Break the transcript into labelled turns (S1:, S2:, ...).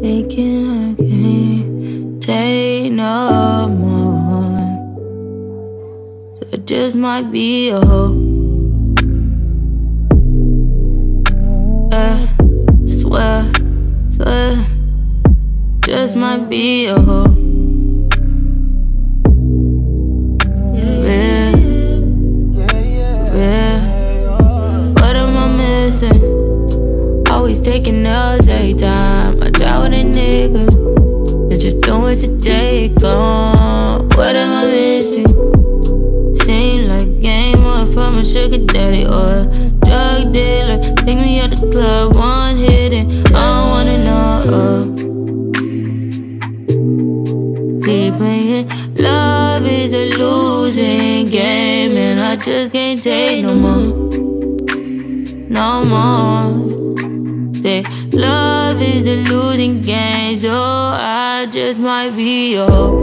S1: Thinking I can't take no more. So it just might be a. Yeah, swear, swear, just might be a? Always taking L's every time I try. Doing what you take on. What am I missing? Seem like game one from a sugar daddy or a drug dealer. Take me out the club, one hitting. I don't wanna know. Oh. Keep playing. Love is a losing game, and I just can't take no more. No more. Love is a losing game, so I just might be your.